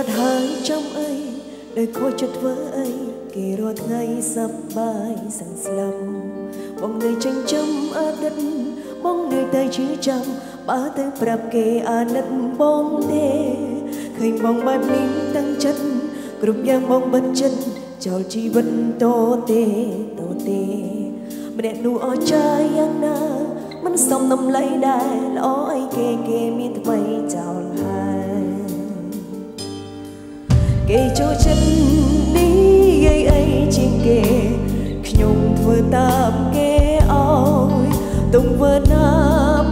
បាត់ហើយចំអីដែលខូចចិត្តធ្វើអីគេរាល់ថ្ងៃសប្បាយសឹងស្លាប់បងនៅចិញ្ចឹមអតីតបងនៅតែជឿចាំបើទៅប្រាប់គេអាណិតបងទេឃើញបងបែបនេះតាំងចិត្តគ្រប់យ៉ាងបងបិទចិត្តចោលជីវិតតទេតទេម្នាក់នោះអស្ចារ្យយ៉ាងណាមិនសមតម្លៃដែរល្អអីគេគេមានថ្មីចោលហើយ គេចូលចិត្តនេះយាយអីជាងគេខ្ញុំធ្វើតាមគេអោយទុំធ្វើណា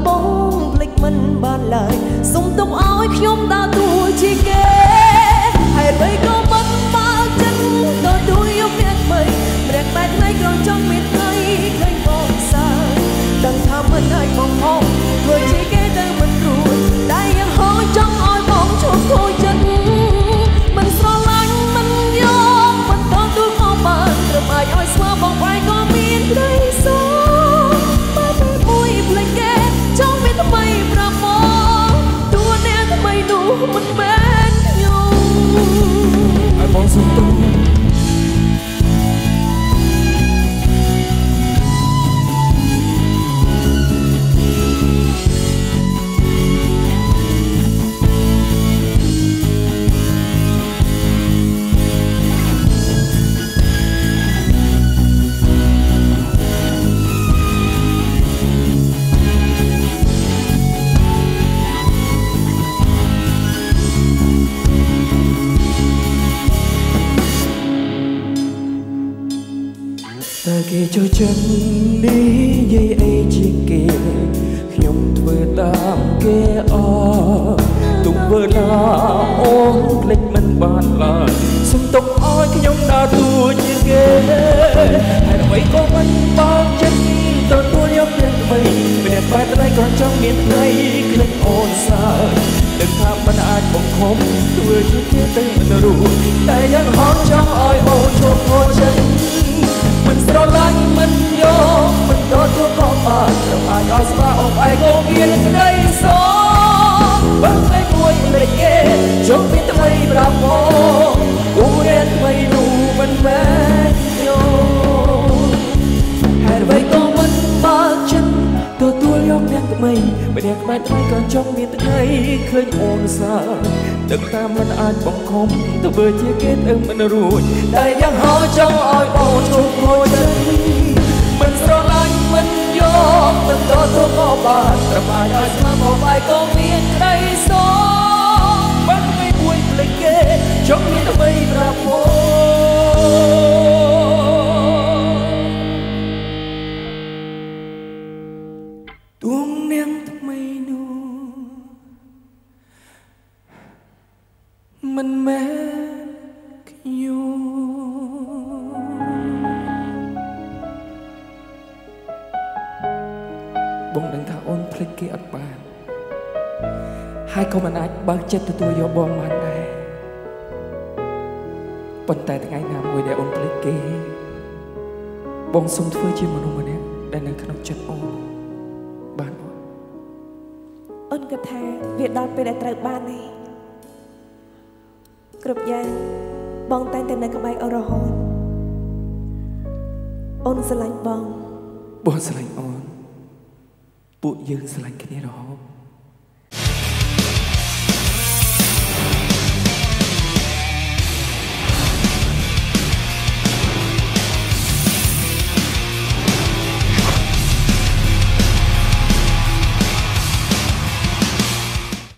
បងភ្លេចមិនបានឡើយសុំទុកឲ្យខ្ញុំដើរ បានត្រឹ តែគេចូលចិត្តនេះយាយអីជាងគេខ្ញុំធ្វើតាមគេអទុំធ្វើណាអូនភ្លេចមិនបានឡើយសុំទុកឲ្យខ្ញុំដើរតួជាងគេហើយអ្វីក៏មិនបានចិត្តទទួលយកយ៉ាងថ្មីម្នាក់បែបថ្លៃក៏ចង់មានថ្ងៃគ្លេចអូនសើដឹងថាមិនអាចបង្ខំធ្វើជាគេទៅមិនរួចតែយ៉ាងហត់ចង់ឲ្យអូនឈប់ខូចចិត្ត មិនស្រឡាញ់មិនយកមិនទទួលក៏បានត្រូវអាចឲ្យស្វាអងឯងក៏មានក្តីសោ មីម្នាក់ក្បែរថ្មីក៏ចង់មានថ្ងៃឃើញអូនសើដឹងថាមិនអាចបង្ខំធ្វើជាគេទៅមិនរួចតែយ៉ាងហោចង់ឲ្យអូនជួបខូចចិត្តមិនស្រឡាញ់មិនយកមិនទទួលក៏បានត្រឹមអាចឲ្យស្មាមកបាយក៏មានក្តីសោកបើមិនមួយភ្លេចគេចង់មានអ្វីប្រាប់មកទួងនាងថ្មីនោះមិនមែនខ្ញុំបងដឹងថាអូនភ្លេចគេអត់បាន ហើយក៏មិនអាចបើកចិត្តទទួលយកបងបានដែរប៉ុន្តែថ្ងៃណាមួយដែលអូនភ្លេចគេ បងសុំធ្វើជាមនុស្សម្នាក់ដែលនៅក្នុងចិត្តអូនបានអត់ អូនគិតថាវាដល់ពេលដែលត្រូវបានទេគ្រប់យ៉ាងបងតែងតែនៅក្បែរអូនរហូតអូនស្រឡាញ់បងបងស្រឡាញ់អូនពួកយើងស្រឡាញ់គ្នារហូត